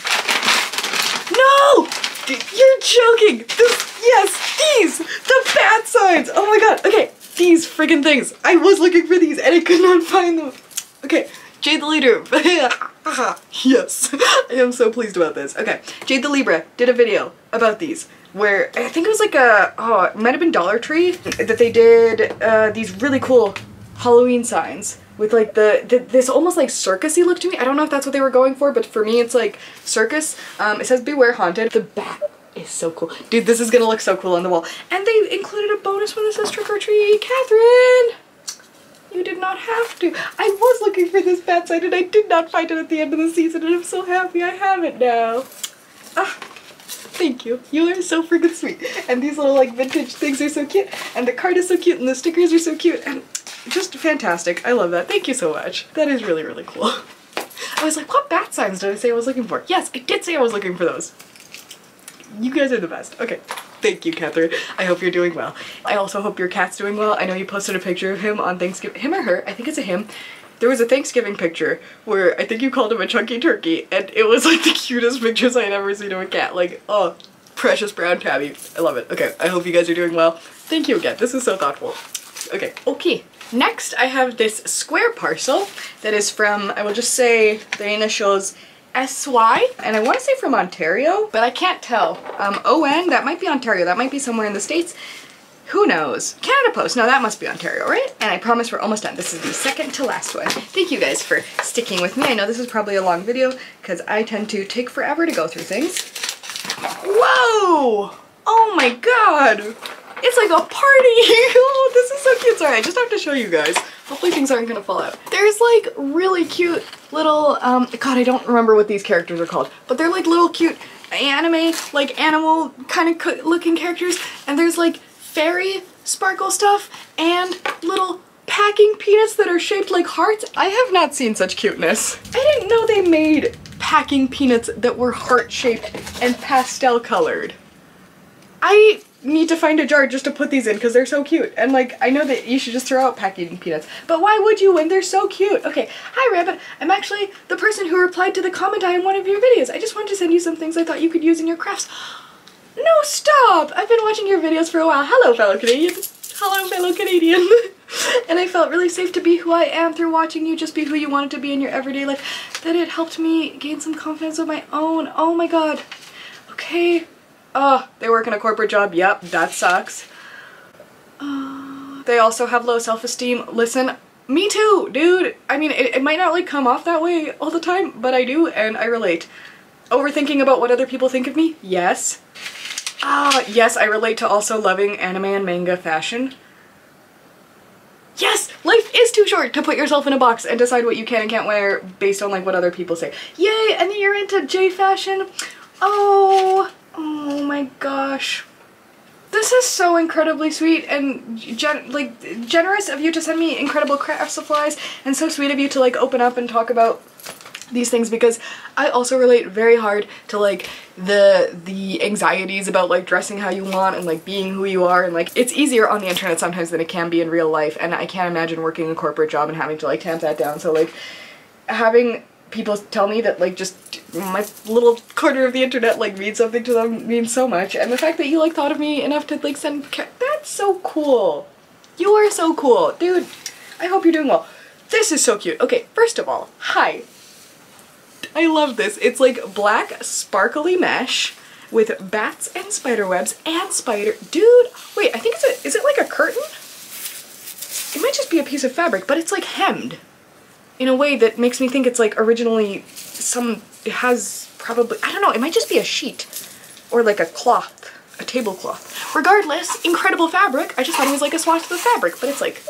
No! You're joking! This, yes, these! The bad signs! Oh my god, okay, these freaking things. I was looking for these and I could not find them. Okay, Jade the Libra. yes, I am so pleased about this. Okay, Jade the Libra did a video about these where I think it was like a, oh, it might have been Dollar Tree that they did uh, these really cool Halloween signs with like the, the, this almost like circusy look to me. I don't know if that's what they were going for, but for me it's like circus. Um, it says Beware Haunted. The bat is so cool. Dude, this is gonna look so cool on the wall. And they included a bonus one that says Trick or Treat. Katherine! You did not have to. I was looking for this bat sign and I did not find it at the end of the season and I'm so happy I have it now. Ah, thank you. You are so freaking sweet. And these little like vintage things are so cute and the card is so cute and the stickers are so cute and just fantastic. I love that. Thank you so much. That is really, really cool. I was like, what bat signs did I say I was looking for? Yes, I did say I was looking for those. You guys are the best. Okay. Thank you, Katherine. I hope you're doing well. I also hope your cat's doing well. I know you posted a picture of him on Thanksgiving. Him or her? I think it's a him. There was a Thanksgiving picture where I think you called him a chunky turkey and it was like the cutest pictures I had ever seen of a cat. Like, oh, precious brown tabby. I love it. Okay, I hope you guys are doing well. Thank you again. This is so thoughtful. Okay, okay. Next, I have this square parcel that is from, I will just say the initials SY, and I want to say from Ontario, but I can't tell. Um, ON, that might be Ontario, that might be somewhere in the States. Who knows? Canada Post. No, that must be Ontario, right? And I promise we're almost done. This is the second to last one. Thank you guys for sticking with me. I know this is probably a long video because I tend to take forever to go through things. Whoa! Oh my god! It's like a party! oh, this is so cute. Sorry, I just have to show you guys. Hopefully things aren't gonna fall out. There's like really cute little, um, god, I don't remember what these characters are called, but they're like little cute anime, like animal kind of looking characters, and there's like fairy sparkle stuff and little packing peanuts that are shaped like hearts. I have not seen such cuteness. I didn't know they made packing peanuts that were heart shaped and pastel colored. I need to find a jar just to put these in because they're so cute. And like, I know that you should just throw out packing peanuts, but why would you when they're so cute? Okay, hi Rabbit. I'm actually the person who replied to the comment on one of your videos. I just wanted to send you some things I thought you could use in your crafts. No, stop! I've been watching your videos for a while. Hello, fellow Canadian. Hello, fellow Canadian. and I felt really safe to be who I am through watching you just be who you wanted to be in your everyday life. That it helped me gain some confidence of my own. Oh my god. Okay, Oh, they work in a corporate job. Yep, that sucks. They also have low self-esteem. Listen, me too, dude. I mean, it, it might not like come off that way all the time, but I do and I relate. Overthinking about what other people think of me? Yes. Ah, yes, I relate to also loving anime and manga fashion. Yes! Life is too short to put yourself in a box and decide what you can and can't wear based on like what other people say. Yay! And then you're into J fashion. Oh, Oh my gosh. This is so incredibly sweet and gen like generous of you to send me incredible craft supplies and so sweet of you to like open up and talk about these things because I also relate very hard to like the the anxieties about like dressing how you want and like being who you are and like it's easier on the internet sometimes than it can be in real life and I can't imagine working a corporate job and having to like tamp that down so like having people tell me that like just my little corner of the internet like means something to them means so much. And the fact that you like thought of me enough to like send that's so cool. You are so cool. Dude I hope you're doing well. This is so cute. Okay first of all hi. I love this. It's like black sparkly mesh with bats and spider webs and spider dude wait I think it's a is it like a curtain? It might just be a piece of fabric but it's like hemmed in a way that makes me think it's like originally some, it has probably, I don't know, it might just be a sheet or like a cloth, a tablecloth. Regardless, incredible fabric. I just thought it was like a swatch of the fabric, but it's like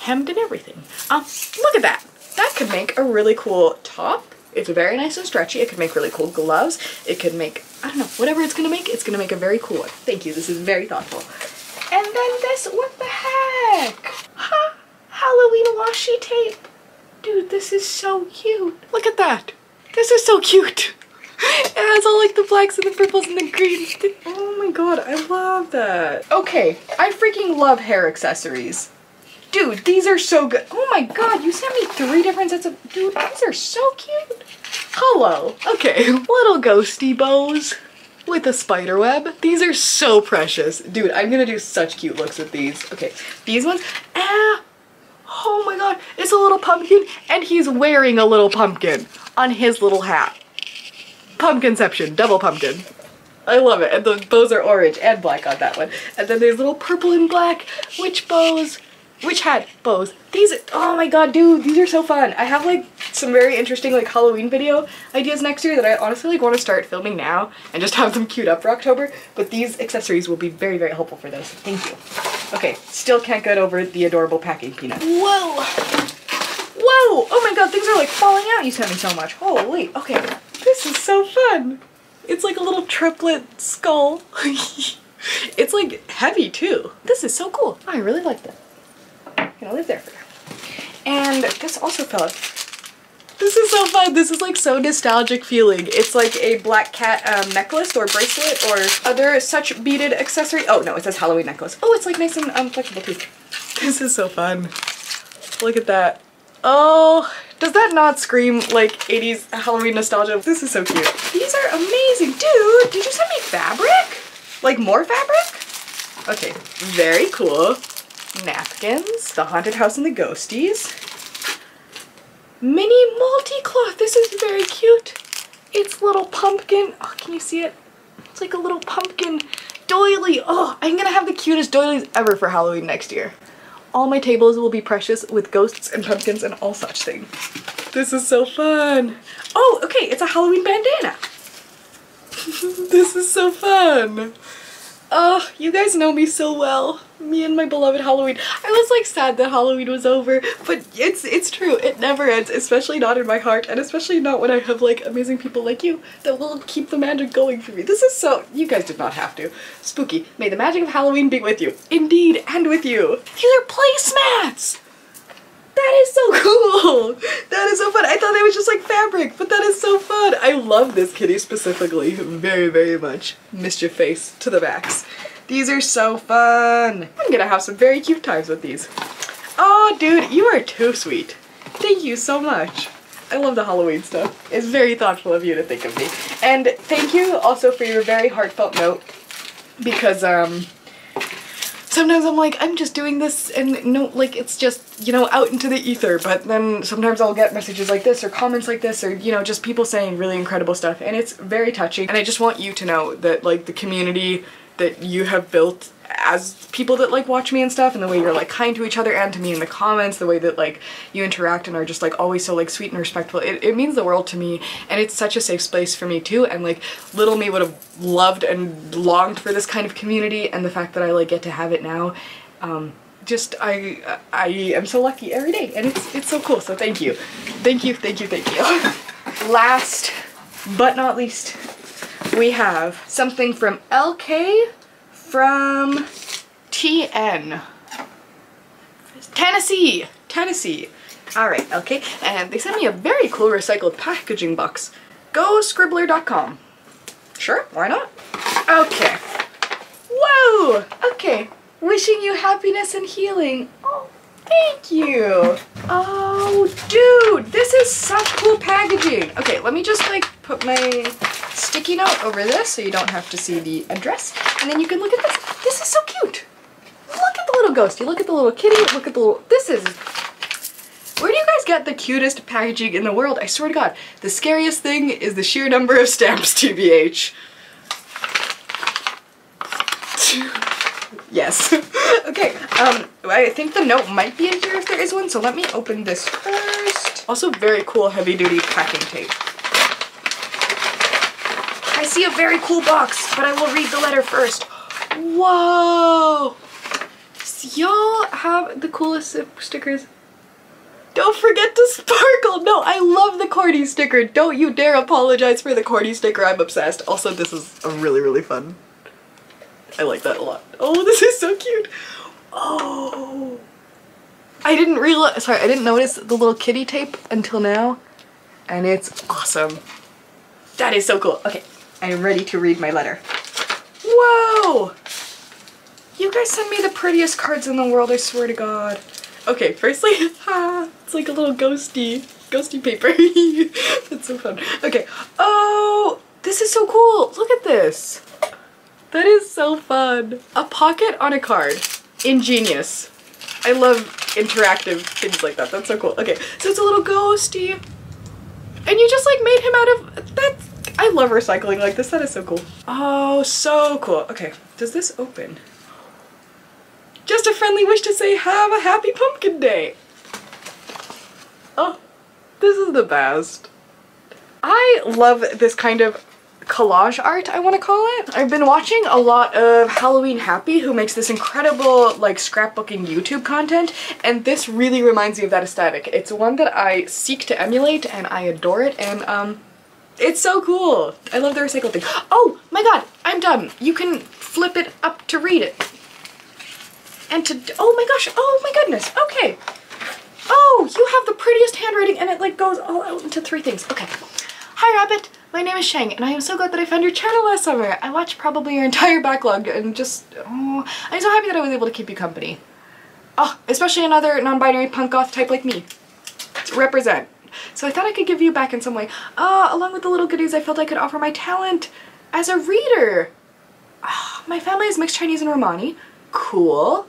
hemmed and everything. Um, look at that. That could make a really cool top. It's very nice and stretchy. It could make really cool gloves. It could make, I don't know, whatever it's gonna make, it's gonna make a very cool one. Thank you, this is very thoughtful. And then this, what the heck? Huh? Halloween washi tape. Dude, this is so cute. Look at that. This is so cute. It has all like the blacks and the purples and the greens. Oh my god, I love that. Okay, I freaking love hair accessories. Dude, these are so good. Oh my god, you sent me three different sets of- Dude, these are so cute. Hello. Okay, little ghosty bows with a spider web. These are so precious. Dude, I'm gonna do such cute looks with these. Okay, these ones. Ah, oh my god, it's a little pumpkin and he's wearing a little pumpkin on his little hat. Pumpkinception, double pumpkin. I love it. And the bows are orange and black on that one. And then there's little purple and black witch bows. Witch had both. These, oh my god, dude, these are so fun. I have like some very interesting like Halloween video ideas next year that I honestly like want to start filming now and just have them queued up for October. But these accessories will be very, very helpful for those. Thank you. Okay, still can't get over the adorable packing peanut. Whoa! Whoa! Oh my god, things are like falling out. You sent me so much. Holy, okay. This is so fun. It's like a little triplet skull. it's like heavy too. This is so cool. I really like this. I'm gonna live there for now. And this also fell out. This is so fun. This is like so nostalgic feeling. It's like a black cat um, necklace or bracelet or other such beaded accessory. Oh no, it says Halloween necklace. Oh, it's like nice and um, flexible too. This is so fun. Look at that. Oh, does that not scream like 80s Halloween nostalgia? This is so cute. These are amazing. Dude, did you send me fabric? Like more fabric? Okay, very cool. Napkins, the haunted house and the ghosties. Mini multi-cloth. This is very cute. It's little pumpkin. Oh, can you see it? It's like a little pumpkin doily! Oh, I'm gonna have the cutest doilies ever for Halloween next year. All my tables will be precious with ghosts and pumpkins and all such things. This is so fun. Oh, okay, it's a Halloween bandana. this is so fun. Oh, you guys know me so well. Me and my beloved Halloween. I was like sad that Halloween was over, but it's it's true. It never ends, especially not in my heart, and especially not when I have like amazing people like you that will keep the magic going for me. This is so you guys did not have to. Spooky. May the magic of Halloween be with you. Indeed, and with you. These are placemats! That is so cool! That is so fun. I thought they was just like fabric, but that is so fun. I love this kitty specifically very, very much. Mischief face to the max. These are so fun. I'm gonna have some very cute times with these. Oh, dude, you are too sweet. Thank you so much. I love the Halloween stuff. It's very thoughtful of you to think of me. And thank you also for your very heartfelt note because um sometimes I'm like, I'm just doing this and no, like it's just, you know, out into the ether. But then sometimes I'll get messages like this or comments like this or, you know, just people saying really incredible stuff. And it's very touching. And I just want you to know that like the community that you have built as people that like watch me and stuff and the way you're like kind to each other and to me in the comments the way that like you interact and are just like always so like sweet and respectful it, it means the world to me and it's such a safe space for me too and like little me would have loved and longed for this kind of community and the fact that I like get to have it now um just I I am so lucky every day and it's it's so cool so thank you. Thank you thank you thank you. Last but not least we have something from LK from TN. Tennessee! Tennessee. Alright, okay. And they sent me a very cool recycled packaging box. Go scribbler.com. Sure, why not? Okay. Whoa! Okay. Wishing you happiness and healing. Oh, thank you. Oh, dude, this is such cool packaging. Okay, let me just like put my sticky note over this so you don't have to see the address. And then you can look at this. This is so cute. Look at the little ghost. You Look at the little kitty. Look at the little... This is... Where do you guys get the cutest packaging in the world? I swear to God. The scariest thing is the sheer number of stamps, TBH. yes. okay, um, I think the note might be in here if there is one, so let me open this first. Also very cool heavy-duty packing tape. I see a very cool box, but I will read the letter first. Whoa! Y'all have the coolest stickers. Don't forget to sparkle! No, I love the corny sticker. Don't you dare apologize for the corny sticker. I'm obsessed. Also, this is a really, really fun. I like that a lot. Oh, this is so cute. Oh. I didn't realize, sorry, I didn't notice the little kitty tape until now. And it's awesome. That is so cool. Okay, I am ready to read my letter. Whoa! You guys send me the prettiest cards in the world, I swear to God. Okay, firstly, it's like a little ghosty, ghosty paper. That's so fun. Okay, oh, this is so cool. Look at this. That is so fun. A pocket on a card. Ingenious. I love interactive things like that. That's so cool. Okay, so it's a little ghosty. And you just like made him out of, that's I love recycling like this. That is so cool. Oh, so cool. Okay, does this open? Just a friendly wish to say have a happy pumpkin day. Oh, this is the best. I love this kind of collage art, I want to call it. I've been watching a lot of Halloween Happy who makes this incredible like scrapbooking YouTube content and this really reminds me of that aesthetic. It's one that I seek to emulate and I adore it and um it's so cool. I love the recycled thing. Oh my god, I'm done. You can flip it up to read it. And to, oh my gosh, oh my goodness, okay. Oh, you have the prettiest handwriting and it like goes all out into three things. Okay. Hi Rabbit, my name is Shang and I am so glad that I found your channel last summer. I watched probably your entire backlog and just, oh, I'm so happy that I was able to keep you company. Oh, especially another non-binary punk goth type like me. Represent. So I thought I could give you back in some way. Uh, along with the little goodies, I felt I could offer my talent as a reader. Oh, my family is mixed Chinese and Romani. Cool.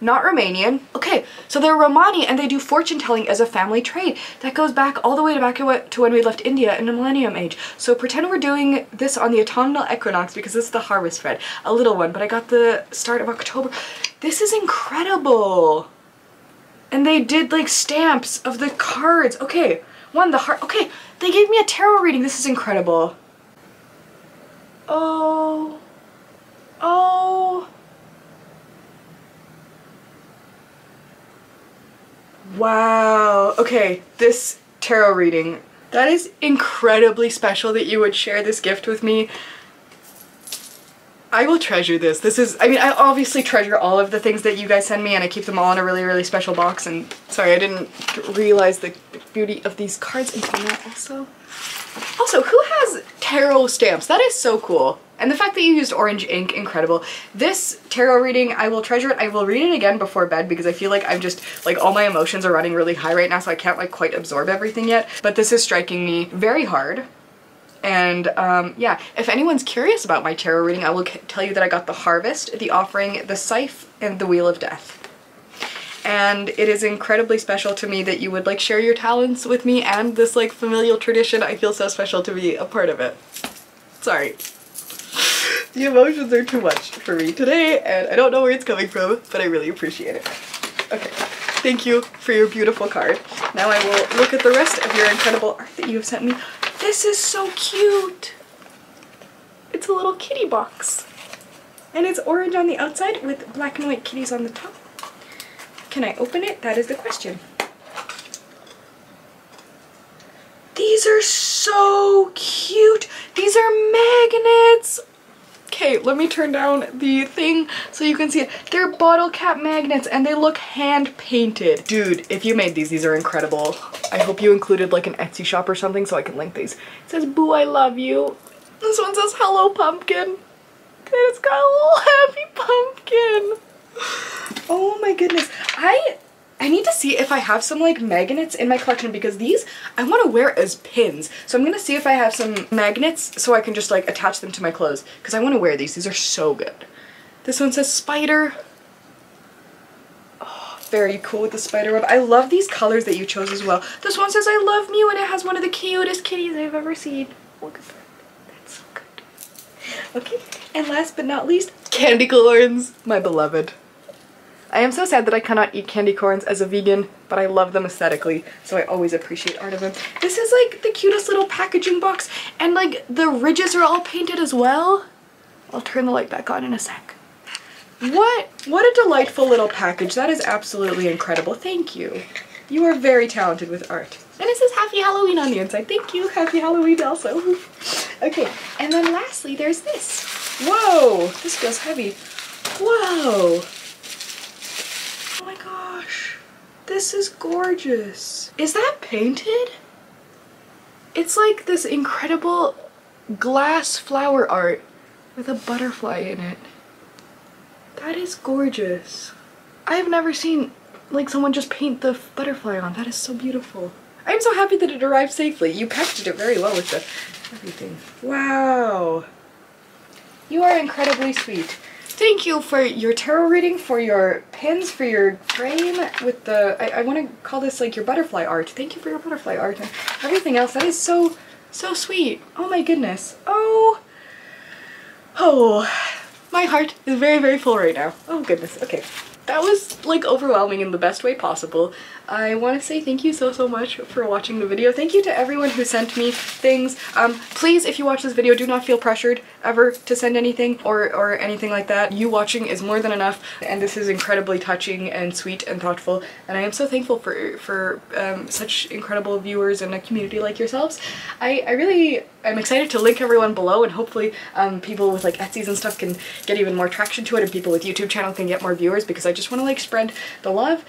Not Romanian. Okay, so they're Romani and they do fortune telling as a family trade. That goes back all the way to back to when we left India in the Millennium Age. So pretend we're doing this on the autumnal equinox because this is the harvest thread. A little one, but I got the start of October. This is incredible. And they did like stamps of the cards. Okay, one, the heart. Okay, they gave me a tarot reading. This is incredible. Oh. Oh. Wow. Okay, this tarot reading. That is incredibly special that you would share this gift with me. I will treasure this. This is, I mean, I obviously treasure all of the things that you guys send me and I keep them all in a really, really special box. And sorry, I didn't realize the beauty of these cards until now also. Also, who has tarot stamps? That is so cool. And the fact that you used orange ink, incredible. This tarot reading, I will treasure it. I will read it again before bed because I feel like I'm just, like all my emotions are running really high right now so I can't like quite absorb everything yet. But this is striking me very hard. And um, yeah, if anyone's curious about my tarot reading, I will tell you that I got the Harvest, the Offering, the Scythe, and the Wheel of Death. And it is incredibly special to me that you would like share your talents with me and this like familial tradition. I feel so special to be a part of it. Sorry. The emotions are too much for me today and I don't know where it's coming from, but I really appreciate it. Okay, thank you for your beautiful card. Now I will look at the rest of your incredible art that you have sent me. This is so cute. It's a little kitty box. And it's orange on the outside with black and white kitties on the top. Can I open it? That is the question. These are so cute. These are magnets. Okay, let me turn down the thing so you can see it. They're bottle cap magnets and they look hand painted. Dude, if you made these, these are incredible. I hope you included like an Etsy shop or something so I can link these. It says, boo, I love you. This one says, hello, pumpkin. It's got a little happy pumpkin. Oh my goodness. I I need to see if I have some like magnets in my collection because these I want to wear as pins. So I'm going to see if I have some magnets so I can just like attach them to my clothes because I want to wear these. These are so good. This one says spider. Oh, very cool with the spider web. I love these colors that you chose as well. This one says I love Mew and it has one of the cutest kitties I've ever seen. Look at that. That's so good. Okay, and last but not least, candy corns, my beloved. I am so sad that I cannot eat candy corns as a vegan, but I love them aesthetically, so I always appreciate art of them. This is like the cutest little packaging box, and like the ridges are all painted as well. I'll turn the light back on in a sec. What, what a delightful little package. That is absolutely incredible. Thank you. You are very talented with art. And it says Happy Halloween on the inside. Thank you. Happy Halloween also. okay, and then lastly, there's this. Whoa, this feels heavy. Whoa. Oh my gosh. This is gorgeous. Is that painted? It's like this incredible glass flower art with a butterfly in it. That is gorgeous. I have never seen like someone just paint the butterfly on. That is so beautiful. I'm so happy that it arrived safely. You packaged it very well with the everything. Wow. You are incredibly sweet. Thank you for your tarot reading, for your pins, for your frame with the, I, I want to call this like your butterfly art. Thank you for your butterfly art and everything else. That is so, so sweet. Oh my goodness. Oh, oh, my heart is very, very full right now. Oh goodness. Okay that was like overwhelming in the best way possible. I want to say thank you so so much for watching the video. Thank you to everyone who sent me things. Um, please if you watch this video do not feel pressured ever to send anything or, or anything like that. You watching is more than enough and this is incredibly touching and sweet and thoughtful and I am so thankful for, for um, such incredible viewers and a community like yourselves. I, I really am excited to link everyone below and hopefully um, people with like Etsy's and stuff can get even more traction to it and people with YouTube channel can get more viewers because I just want to like spread the love.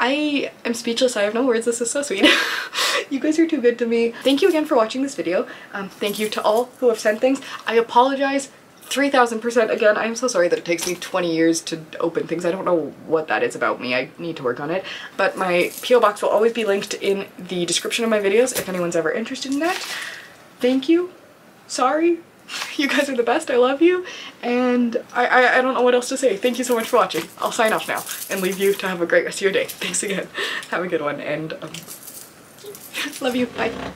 I am speechless. I have no words. This is so sweet. you guys are too good to me. Thank you again for watching this video. Um, thank you to all who have sent things. I apologize 3000% again. I'm so sorry that it takes me 20 years to open things. I don't know what that is about me. I need to work on it. But my PO box will always be linked in the description of my videos if anyone's ever interested in that. Thank you. Sorry. You guys are the best. I love you. And I, I, I don't know what else to say. Thank you so much for watching. I'll sign off now and leave you to have a great rest of your day. Thanks again. Have a good one. And um, love you. Bye.